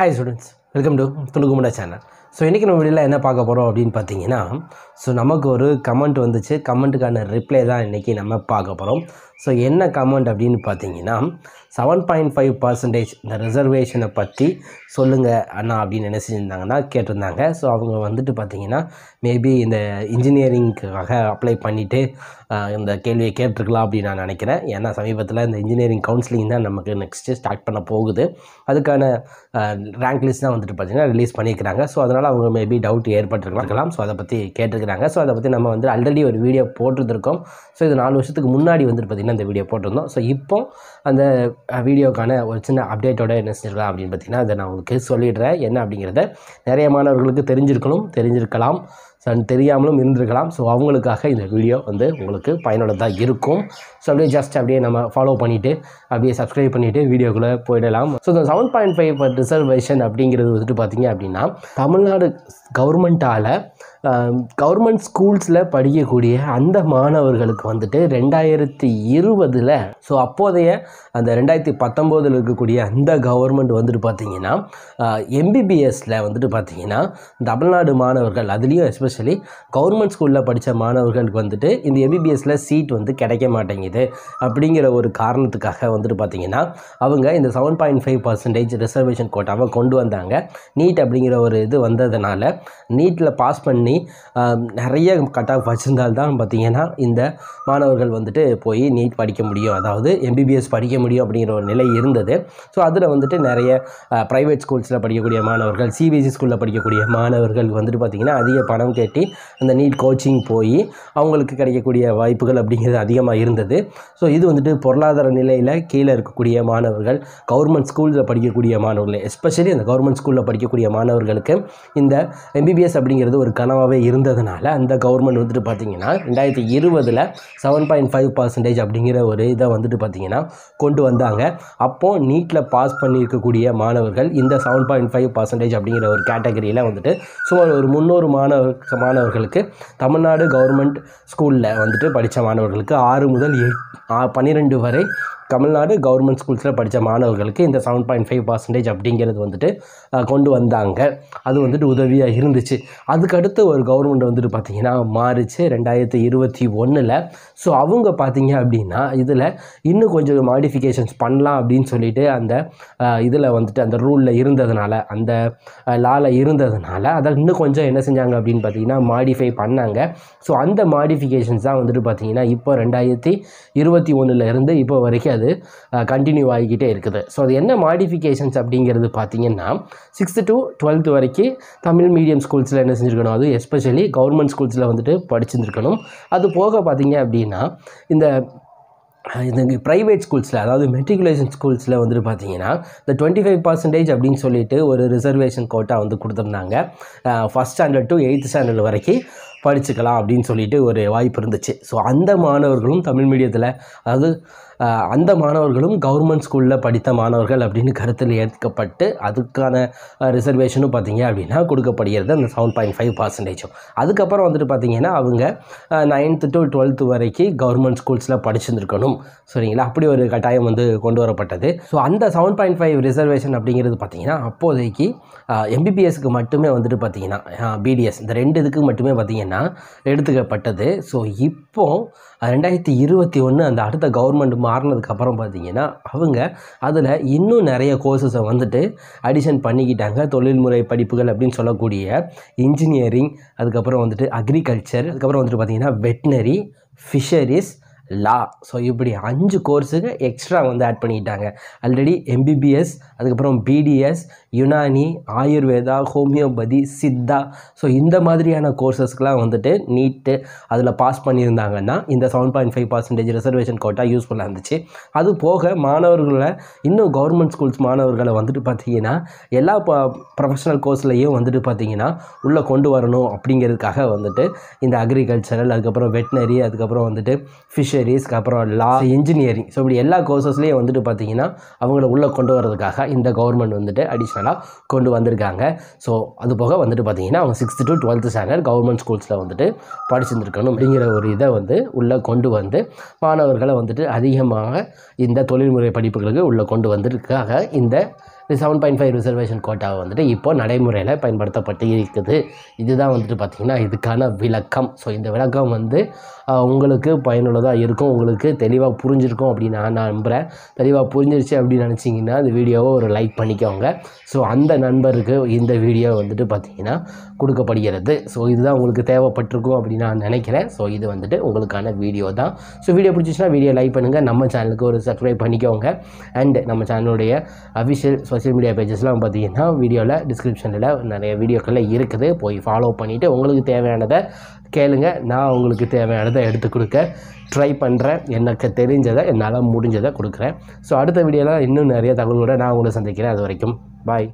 Hi students welcome to துணுக்குமுடா channel so இன்றைக்கி நம்ம வீடியோவில் என்ன பார்க்க போகிறோம் அப்படின்னு பார்த்தீங்கன்னா ஸோ நமக்கு ஒரு கமெண்ட் வந்துச்சு. கமெண்ட்டுக்கான ரிப்ளை தான் இன்றைக்கி நம்ம பார்க்க போகிறோம் ஸோ என்ன கமெண்ட் அப்படின்னு பார்த்தீங்கன்னா செவன் பாயிண்ட் ஃபைவ் பர்சன்டேஜ் இந்த ரிசர்வேஷனை பற்றி சொல்லுங்கள் அண்ணா அப்படின்னு என்ன செஞ்சுருந்தாங்கன்னா கேட்டிருந்தாங்க. ஸோ அவங்க வந்துட்டு பார்த்தீங்கன்னா மேபி இந்த இன்ஜினியரிங்க்காக அப்ளை பண்ணிவிட்டு இந்த கேள்வியை கேட்டிருக்கலாம் அப்படின்னு நான் நினைக்கிறேன். ஏன்னா சமீபத்தில் இந்த இன்ஜினியரிங் கவுன்சிலிங் தான் நமக்கு நெக்ஸ்ட்டு ஸ்டார்ட் பண்ண போகுது. அதுக்கான ரேங்க் லிஸ்ட் தான் வந்துட்டு பார்த்தீங்கன்னா ரிலீஸ் பண்ணியிருக்கிறாங்க. ஸோ அதனால் அவங்க மேபி டவுட் ஏற்பட்டிருக்கலாம். ஸோ அதை பற்றி கேட்டிருக்கிறாங்க. ஸோ அதை பற்றி நம்ம வந்து ஆல்ரெடி ஒரு வீடியோ போட்டிருந்திருக்கோம். ஸோ இது நாலு வருஷத்துக்கு முன்னாடி வந்துட்டு பார்த்திங்கன்னா அந்த வீடியோ போட்டிருந்தோம். ஸோ இப்போ அந்த வீடியோக்கான ஒரு சின்ன அப்டேட்டோட என்ன செஞ்சிருக்கலாம் அப்படின்னு பார்த்தீங்கன்னா அதை நான் உங்களுக்கு சொல்லிடுறேன். என்ன அப்படிங்கிறத நிறைய மாணவர்களுக்கு தெரிஞ்சிருக்கணும் தெரிஞ்சிருக்கலாம். ஸோ தெரியாமலும் இருந்திருக்கலாம். ஸோ அவங்களுக்காக இந்த வீடியோ வந்து உங்களுக்கு பயனுள்ளதாக இருக்கும். ஸோ அப்படியே ஜஸ்ட் அப்படியே நம்ம ஃபாலோ பண்ணிவிட்டு அப்படியே சப்ஸ்கிரைப் பண்ணிவிட்டு வீடியோக்குள்ளே போயிடலாம். ஸோ இந்த செவன் பாயிண்ட் ஃபைவ் ரிசர்வேஷன் அப்படிங்கிறது வந்துட்டு பார்த்தீங்க அப்படின்னா தமிழ்நாடு கவர்மெண்ட்டால் கவர்மெண்ட் ஸ்கூல்ஸில் படிக்கக்கூடிய அந்த மாணவர்களுக்கு வந்துட்டு ரெண்டாயிரத்தி இருபதில் ஸோ அப்போதைய அந்த ரெண்டாயிரத்தி பத்தொம்போதில் இருக்கக்கூடிய அந்த கவர்மெண்ட் வந்துட்டு பார்த்திங்கன்னா எம்பிபிஎஸ்சில் வந்துட்டு பார்த்தீங்கன்னா தமிழ்நாடு மாணவர்கள் அதுலேயும் எஸ்பெஷலி கவர்மெண்ட் ஸ்கூலில் படித்த மாணவர்களுக்கு வந்துட்டு இந்த எம்பிபிஎஸ்சில் சீட் வந்து கிடைக்க மாட்டேங்குது. அப்படிங்கிற ஒரு காரணத்துக்காக வந்துட்டு பார்த்தீங்கன்னா அவங்க இந்த seven point five percentage reservation கோட்டாவை கொண்டு வந்தாங்க. நீட் அப்படிங்கிற ஒரு இது வந்ததுனால நீட்டில் பாஸ் பண்ணி பண்ணி நிறைய கட் ஆஃப் வச்சுருந்தால்தான் பார்த்தீங்கன்னா இந்த மாணவர்கள் வந்துட்டு போய் நீட் படிக்க முடியும். அதாவது எம்பிபிஎஸ் படிக்க முடியும் அப்படிங்கிற ஒரு நிலை இருந்தது. ஸோ அதில் வந்துட்டு நிறைய ப்ரைவேட் ஸ்கூல்ஸில் படிக்கக்கூடிய மாணவர்கள் சிபிஎஸ்சி ஸ்கூலில் படிக்கக்கூடிய மாணவர்கள் வந்துட்டு பார்த்திங்கன்னா அதிக பணம் கேட்டி அந்த நீட் கோச்சிங் போய் அவங்களுக்கு கிடைக்கக்கூடிய வாய்ப்புகள் அப்படிங்கிறது அதிகமாக இருந்தது. ஸோ இது வந்துட்டு பொருளாதார நிலையில் கீழே இருக்கக்கூடிய மாணவர்கள் கவர்மெண்ட் ஸ்கூலில் படிக்கக்கூடிய மாணவர்கள் எஸ்பெஷலி அந்த கவர்மெண்ட் ஸ்கூலில் படிக்கக்கூடிய மாணவர்களுக்கு இந்த எம்பிபிஎஸ் அப்படிங்கிறது ஒரு கனவு கனவாகவே இருந்ததுனால அந்த கவர்மெண்ட் வந்துட்டு பார்த்திங்கன்னா ரெண்டாயிரத்தி இருபதில் செவன் பாயிண்ட் ஃபைவ் பர்சன்டேஜ் அப்படிங்கிற ஒரு இதை வந்துட்டு பார்த்திங்கன்னா கொண்டு வந்தாங்க. அப்போது நீட்டில் பாஸ் பண்ணியிருக்கக்கூடிய மாணவர்கள் இந்த செவன் பாயிண்ட் ஃபைவ் பர்சன்டேஜ் அப்படிங்கிற ஒரு கேட்டகரியில் வந்துட்டு சுமார் ஒரு முந்நூறு மாணவர் மாணவர்களுக்கு தமிழ்நாடு கவர்மெண்ட் ஸ்கூலில் வந்துட்டு படித்த மாணவர்களுக்கு ஆறு முதல் எட் பன்னிரெண்டு வரை தமிழ்நாடு கவர்மெண்ட் ஸ்கூல்ஸில் படித்த மாணவர்களுக்கு இந்த செவன் பாயிண்ட் ஃபைவ் பர்சன்டேஜ் அப்படிங்கிறது வந்துட்டு கொண்டு வந்தாங்க. அது வந்துட்டு உதவியாக இருந்துச்சு. அதுக்கடுத்து ஒரு கவர்மெண்ட் வந்துட்டு பார்த்திங்கன்னா மாறிச்சு ரெண்டாயிரத்தி இருபத்தி ஒன்றில் ஸோ அவங்க பார்த்திங்க அப்படின்னா இதில் இன்னும் கொஞ்சம் மாடிஃபிகேஷன்ஸ் பண்ணலாம் அப்படின்னு சொல்லிட்டு அந்த இதில் வந்துட்டு அந்த ரூலில் இருந்ததுனால அந்த லாவில் இருந்ததுனால அதை இன்னும் கொஞ்சம் என்ன செஞ்சாங்க அப்படின்னு பார்த்தீங்கன்னா மாடிஃபை பண்ணாங்க. ஸோ அந்த மாடிஃபிகேஷன்ஸ் தான் வந்துட்டு பார்த்தீங்கன்னா இப்போ ரெண்டாயிரத்தி இருபத்தி ஒன்றில் இருந்து இப்போ வரைக்கும் அது கண்டினியூ ஆகிக்கிட்டே இருக்குது. ஸோ அது என்ன மாடிஃபிகேஷன்ஸ் அப்படிங்கிறது பார்த்தீங்கன்னா சிக்ஸ்த்து டு டுவெல்த் வரைக்கும் தமிழ் மீடியம் ஸ்கூல்ஸில் என்ன செஞ்சுருக்கணும்? அது எஸ்பெஷலி கவர்மெண்ட் ஸ்கூல்ஸில் வந்துட்டு படிச்சிருந்துருக்கணும். அது போக பார்த்தீங்க அப்படின்னா இந்த இந்த ப்ரைவேட் ஸ்கூல்ஸில் அதாவது மெட்ரிகுலேஷன் ஸ்கூல்ஸில் வந்துட்டு பார்த்தீங்கன்னா இந்த டுவெண்ட்டி ஃபைவ் பர்சன்டேஜ் அப்படின்னு சொல்லிட்டு ஒரு ரிசர்வேஷன் கோட்டா வந்து கொடுத்துருந்தாங்க. First standard to eighth standard வரைக்கும் படிச்சுக்கலாம் அப்படின்னு சொல்லிட்டு ஒரு வாய்ப்பு இருந்துச்சு. ஸோ அந்த மாணவர்களும் தமிழ் மீடியத்தில் அதாவது அந்த மாணவர்களும் கவர்மெண்ட் ஸ்கூலில் படித்த மாணவர்கள் அப்படின்னு கருத்தில் ஏற்கப்பட்டு அதுக்கான ரிசர்வேஷனும் பார்த்தீங்க அப்படின்னா கொடுக்கப்படுகிறது. அந்த செவன் பாயிண்ட் ஃபைவ் பர்சன்டேஜும் அதுக்கப்புறம் வந்துட்டு பார்த்தீங்கன்னா அவங்க நைன்த்து டு டுவெல்த்து வரைக்கும் கவர்மெண்ட் ஸ்கூல்ஸில் படிச்சிருந்துருக்கணும். சரிங்களா? அப்படி ஒரு கட்டாயம் வந்து கொண்டு வரப்பட்டது. ஸோ அந்த செவன் பாயிண்ட் ஃபைவ் ரிசர்வேஷன் அப்படிங்கிறது பார்த்தீங்கன்னா அப்போதைக்கு எம்பிபிஎஸ்க்கு மட்டுமே வந்துட்டு பார்த்திங்கன்னா பிடிஎஸ் இந்த ரெண்டு இதுக்கு மட்டுமே பார்த்தீங்கன்னா எடுத்துக்கப்பட்டது. ஸோ இப்போ ரெண்டாயிரத்தி இருபத்தி ஒன்று அந்த அடுத்த கவர்மெண்ட் மாறினதுக்கப்புறம் பார்த்தீங்கன்னா அவங்க அதில் இன்னும் நிறைய கோர்சஸை வந்துட்டு அடிஷன் பண்ணிக்கிட்டாங்க. தொழில்முறை படிப்புகள் அப்படின்னு சொல்லக்கூடிய இன்ஜினியரிங் அதுக்கப்புறம் வந்துட்டு அக்ரிகல்ச்சர் அதுக்கப்புறம் வந்துட்டு பார்த்தீங்கன்னா வெட்னரி ஃபிஷரிஸ் லா. ஸோ இப்படி அஞ்சு கோர்ஸுக்கு எக்ஸ்ட்ரா வந்து ஆட் பண்ணிக்கிட்டாங்க. ஆல்ரெடி எம்பிபிஎஸ் அதுக்கப்புறம் BDS Unani Ayurveda homeopathy Siddha so இந்த மாதிரியான கோர்சஸ்க்கெலாம் வந்துட்டு நீட்டு அதில் பாஸ் பண்ணியிருந்தாங்கன்னா இந்த seven point five percentage reservation quota யூஸ்ஃபுல்லாக இருந்துச்சு. அது போக மாணவர்களை இன்னும் கவர்மெண்ட் ஸ்கூல்ஸ் மாணவர்களை வந்துட்டு பார்த்தீங்கன்னா எல்லா ப்ரொஃபஷனல் கோர்ஸ்லையும் வந்துட்டு பார்த்தீங்கன்னா உள்ளே கொண்டு வரணும் அப்படிங்கிறதுக்காக வந்துட்டு இந்த அக்ரிகல்ச்சரல் அதுக்கப்புறம் வெட்னரி அதுக்கப்புறம் வந்துட்டு ஃபிஷரிஸ் அப்புறம் லா இன்ஜினியரிங் ஸோ இப்படி எல்லா கோர்சஸ்லேயும் வந்துட்டு பார்த்தீங்கன்னா அவங்கள உள்ளே கொண்டு வரதுக்காக இந்த கவர்மெண்ட் வந்துட்டு அடிஷ்னலாக கொண்டு வந்திருக்காங்க. ஸோ அது போக வந்துட்டு பார்த்தீங்கன்னா அவங்க sixth to twelfth standard government ஸ்கூல்ஸில் வந்துட்டு படிச்சிருந்துருக்கணும் அப்படிங்கிற ஒரு இதை வந்து உள்ளே கொண்டு வந்து மாணவர்களை வந்துட்டு அதிகமாக இந்த தொழில்முறை படிப்புகளுக்கு உள்ளே கொண்டு வந்திருக்காக இந்த செவன் பாயிண்ட் ஃபைவ் ரிசர்வேஷன் கோட்டாவை வந்துட்டு இப்போ நடைமுறையில் பயன்படுத்தப்பட்டு இருக்குது இதுதான் வந்துட்டு பார்த்திங்கன்னா இதுக்கான விளக்கம். ஸோ இந்த விளக்கம் வந்து உங்களுக்கு பயனுள்ளதாக இருக்கும். உங்களுக்கு தெளிவாக புரிஞ்சிருக்கும் அப்படின்னு நான் நம்புகிறேன் தெளிவாக புரிஞ்சிருச்சு அப்படின்னு நினச்சிங்கன்னா இந்த வீடியோவை ஒரு லைக் பண்ணிக்கோங்க. ஸோ அந்த நண்பருக்கு இந்த வீடியோ வந்துட்டு பார்த்திங்கன்னா கொடுக்கப்படுகிறது. ஸோ இதுதான் உங்களுக்கு தேவைப்பட்டிருக்கும் அப்படின்னு நான் நினைக்கிறேன். ஸோ இது வந்துட்டு உங்களுக்கான வீடியோ தான். ஸோ வீடியோ பிடிச்சிச்சுன்னா வீடியோ லைக் பண்ணுங்கள் நம்ம சேனலுக்கு ஒரு சப்ஸ்கிரைப் பண்ணிக்கோங்க. அண்ட் நம்ம சேனலுடைய அஃபிஷியல் சோஷியல் மீடியா பேஜஸ்லாம் பார்த்தீங்கன்னா வீடியோவில் டிஸ்கிரிப்ஷனில் நிறைய வீடியோக்களில் இருக்குது. போய் ஃபாலோ பண்ணிவிட்டு உங்களுக்கு தேவையானதை கேளுங்க. நான் உங்களுக்கு தேவையானதை எடுத்து கொடுக்க ட்ரை பண்ணுறேன் எனக்கு தெரிஞ்சதை என்னால் முடிஞ்சதை கொடுக்குறேன். ஸோ அடுத்த வீடியோவில் இன்னும் நிறைய தகவலோடு நான் உங்களை சந்திக்கிறேன். அது வரைக்கும் பாய்